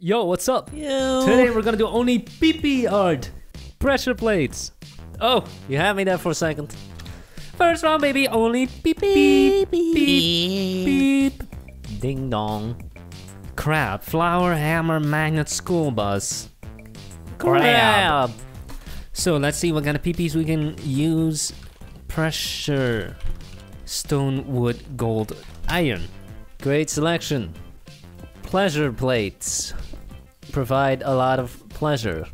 Yo, what's up? Yo. Today we're gonna do only PP art. Pressure plates. Oh, you had me there for a second. First round, baby. Only beep beep beep beep. Ding dong. Crab, flower, hammer, magnet, school bus. Crab. So let's see what kind of PPs we can use. Pressure, stone, wood, gold, iron. Great selection. Pleasure plates. Provide a lot of pleasure.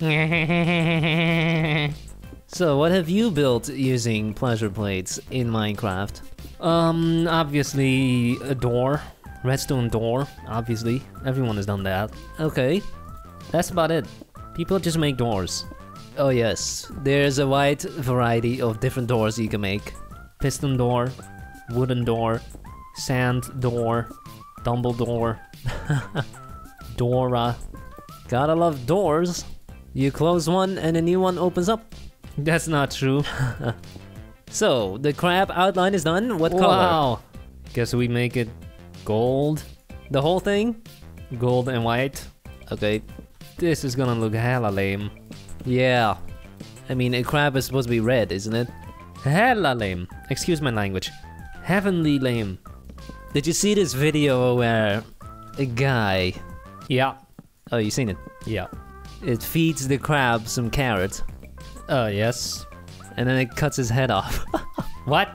So, what have you built using pleasure plates in Minecraft? Um, obviously a door, redstone door. Obviously, everyone has done that. Okay. That's about it. People just make doors. Oh yes, there's a wide variety of different doors you can make. Piston door, wooden door, sand door, Dumbledore, Dora. Gotta love doors. You close one and a new one opens up. That's not true. So, the crab outline is done. What color? Wow. Guess we make it gold, The whole thing? gold and white. Okay. This is gonna look hella lame. Yeah. I mean, a crab is supposed to be red, isn't it? Hella lame. Excuse my language. Heavenly lame. Did you see this video where a guy... Yeah. Oh, you seen it? Yeah. It feeds the crab some carrots. Uh, yes. and then it cuts his head off. What?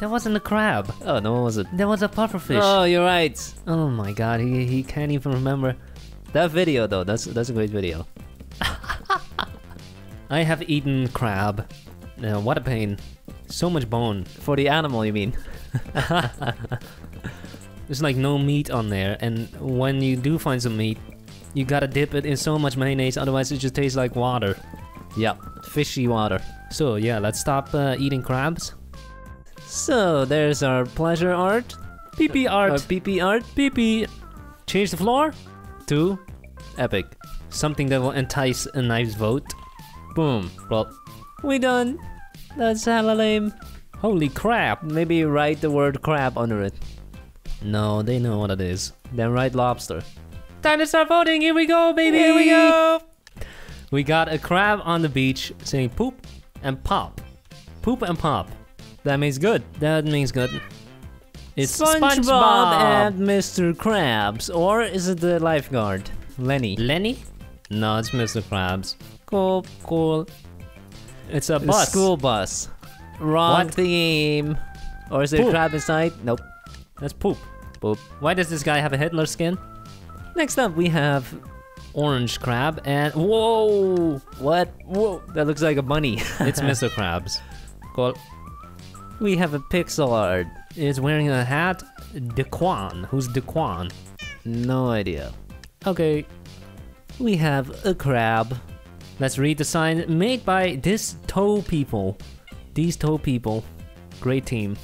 That wasn't a crab. oh, no, what was it? That was a pufferfish. Oh, you're right. Oh my god, he, he can't even remember. That video, though, that's that's a great video. I have eaten crab. Uh, what a pain. So much bone. For the animal, you mean? There's like no meat on there, and when you do find some meat, you gotta dip it in so much mayonnaise, otherwise it just tastes like water. Yeah, fishy water. So yeah, let's stop uh, eating crabs. So, there's our pleasure art. PP art. Our PP art. PP. Change the floor to Epic. something that will entice a nice vote. Boom. Well, we done. That's hella lame. Holy crap! Maybe write the word crab under it. No, they know what it is. Then right, lobster. Time to start voting. Here we go, baby. Here we go. We got a crab on the beach saying poop and pop. Poop and pop. That means good. That means good. It's SpongeBob, SpongeBob. and Mr. Krabs. Or is it the lifeguard? Lenny. Lenny? No, it's Mr. Krabs. Cool, cool. It's a bus. school bus. Wrong What? theme. Or is there a crab inside? Nope. That's poop. Why does this guy have a Hitler skin? Next up, we have. Orange crab and whoa! What? Whoa. That looks like a bunny. It's Mr. Krabs Cool. we have a pixel art. Is wearing a hat. Daquan. Who's Daquan? No idea. Okay, We have a crab. let's read the sign made by this toe people. These toe people. Great team.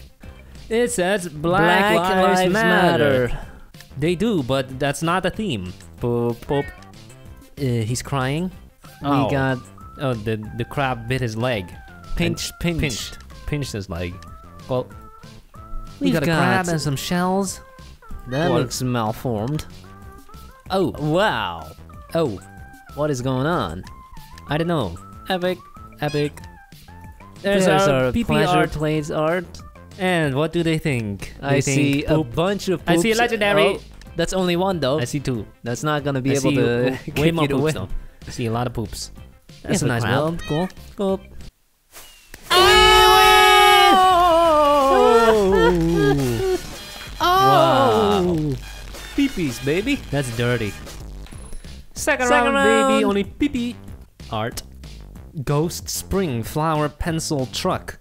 It says Black, Black Lives, Matter. They do, but that's not a theme. Boop, boop. Uh, he's crying. We got Oh, the the crab bit his leg. pinch, pinch. Pinched. Pinched his leg. Well, we We've got a got- crab and some shells. That What? looks malformed. Oh, Wow. oh, What is going on? I don't know. Epic. Epic. There's, There's, our, our PP pleasure art. plates art. And what do they think? They I think see a bunch of Poops. I see a legendary. Oh, that's only one though. I see two. That's not gonna be I able to give way more poops win. though. I see a lot of poops. That's Yeah, a nice build. Cool. Cool. Oh! Wow. Oh! Peepees, baby. That's dirty. Second, Second round, baby. round. Only PP art. Ghost Spring Flower Pencil Truck.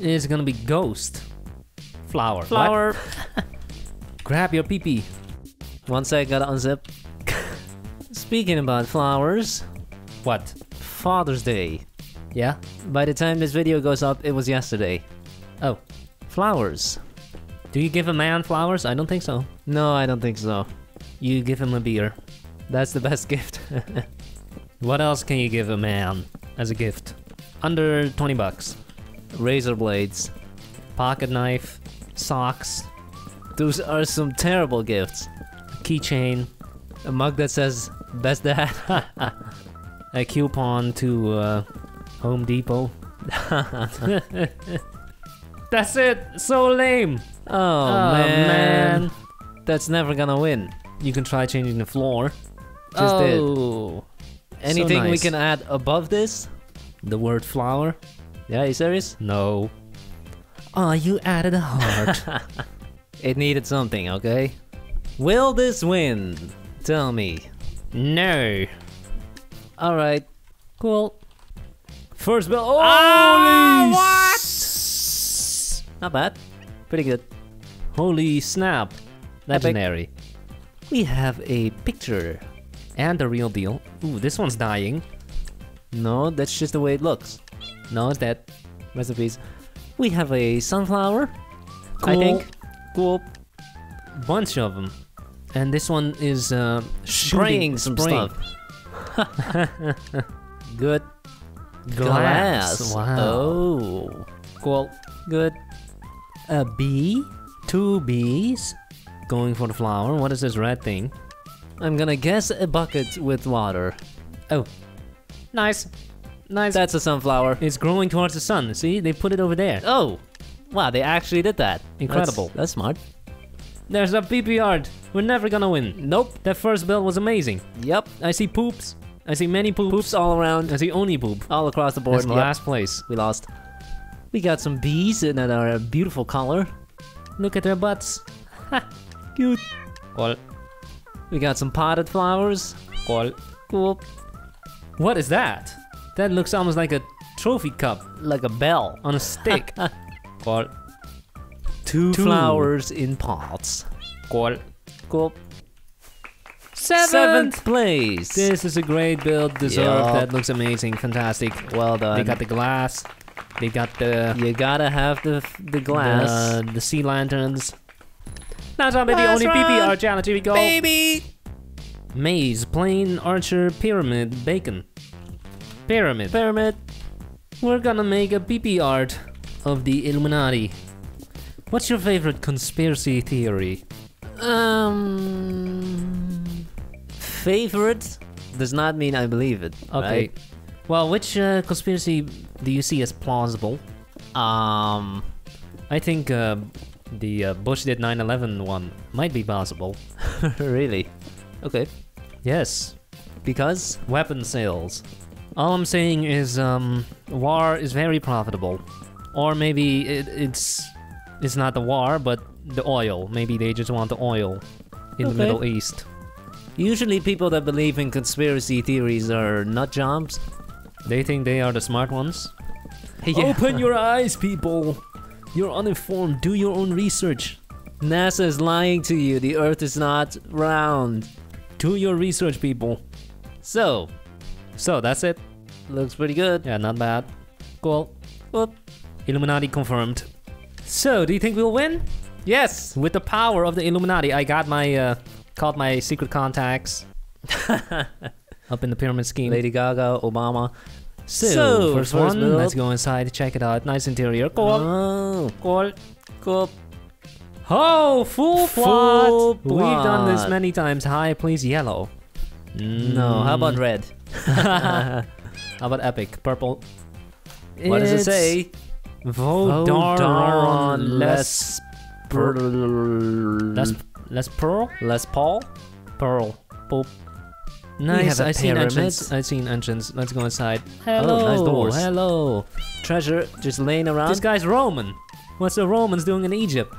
It's gonna be Ghost. Flower. Flower. Grab your PP. One sec, gotta unzip. Speaking about flowers, What? Father's Day. Yeah? By the time this video goes up, it was yesterday. Oh. Flowers. Do you give a man flowers? I don't think so. No, I don't think so. You give him a beer. That's the best gift. What else can you give a man as a gift? Under 20 bucks. Razor blades. Pocket knife, socks, Those are some terrible gifts. keychain, A mug that says best dad. A coupon to uh, Home Depot. That's it. So lame. Oh, Oh, man. man. That's never gonna win. You can try changing the floor. Just did. oh, Anything we nice. can add above this? the word flower? Yeah, you serious? No. Oh, you added a heart. It needed something, okay? Will this win? Tell me. no. Alright. Cool. First bell. Oh, Ah, what? Not bad. Pretty good. Holy snap. Legendary. We have a picture. And the real deal. Ooh, this one's dying. No, that's just the way it looks. No, it's dead. Recipes. We have a sunflower. I think. Cool. Bunch of them. And this one is uh, Spraying some spraying. stuff. Good. Glass. Wow. Oh. Cool. Good. A bee. Two bees. Going for the flower. What is this red thing? I'm gonna guess a bucket with water. Oh. Nice. Nice. That's a sunflower. it's growing towards the sun. See? They put it over there. Oh. Wow, they actually did that. Incredible. That's, that's smart. There's a PP yard. We're never gonna win. Nope. That first build was amazing. Yep. I see poops. I see many poops. Poops all around. I see only poop. All across the board. That's Yep. last place. We lost. We got some bees in that are a beautiful color. Look at their butts. Cute. Cool. We got some potted flowers. Cool. Cool. What is that? That looks almost like a trophy cup Like a bell. on a stick. cool. Two, Two. flowers in pots. Cool. Cool. Seventh. Seventh place. This is a great build. Deserved. Yup. That looks amazing. Fantastic. well done. They got the glass. They got the you gotta have the the glass. the, the sea lanterns. That's not the only PPR challenge. Here we go. Baby. Maze, plain, archer, pyramid, bacon. Pyramid. Pyramid. We're gonna make a PP art of the Illuminati. What's your favorite conspiracy theory? Um. Favorite does not mean I believe it. Okay. right? Well, which uh, conspiracy do you see as plausible? Um. I think uh, the uh, Bush did 9/11 one might be possible. really? Okay. Yes, Because weapon sales. All I'm saying is, um, war is very profitable, or maybe it, it's it's not the war, but the oil. Maybe they just want the oil in the Middle East. usually people that believe in conspiracy theories are nut jobs. They think they are the smart ones. Yeah. Open your eyes, people. You're uninformed. Do your own research. NASA is lying to you. The Earth is not round. Do your research, people. So, So that's it. Looks pretty good. Yeah, not bad. Cool. Whoop. Illuminati confirmed. So, do you think we'll win? Yes. With the power of the Illuminati, I got my uh, called my secret contacts up in the pyramid scheme. Lady Gaga, Obama. So, So, first, first one, build. let's go inside, check it out. Nice interior. Cool. Oh, cool. cool. Oh, full Full plot. We've done this many times. Hi, please, yellow. No, how about Mm, red? How about epic? Purple. what does it say? Vodaron less less pearl? less pearl Les Paul. pearl poop. Nice. I seen entrance. I seen entrance. Let's go inside. Hello. Oh, nice doors. Hello. Treasure just laying around. This guy's Roman. What's the Romans doing in Egypt?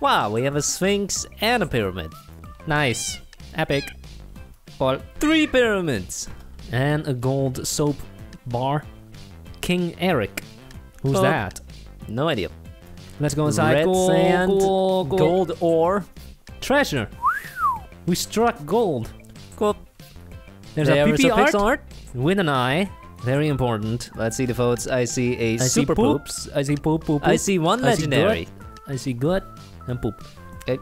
Wow, we have a sphinx and a pyramid. Nice. Epic. Well, Three pyramids. And a gold soap bar. King Eric. Who's that? No idea. Let's go inside. Red Gold, sand, gold, gold. Gold ore. treasure. We struck gold. Cool. There's There a PP art art. with an eye. Very important. Let's see the votes. I see a I see super poop. poops. I see poop, poop, poop. I see one I see legendary. I see good and poop. Okay.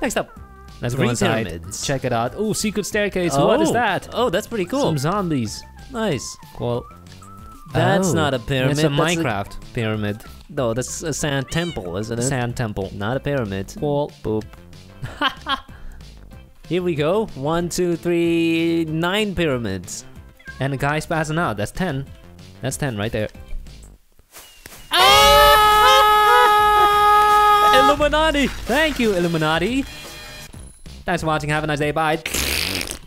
Next up. Let's Three go inside. pyramids. Check it out. Oh, secret staircase. What is Oh. that? Oh, that's pretty cool. Some zombies. nice. Cool. That's Oh, not a pyramid. It's a that's Minecraft pyramid. no, that's a sand temple, isn't it? Sand temple. Not a pyramid. Cool. Boop. Here we go. One, two, three, nine pyramids. And the guy's passing out. That's 10. That's 10 right there. Ah! Illuminati! Thank you, Illuminati. Thanks for watching. Have a nice day. Bye.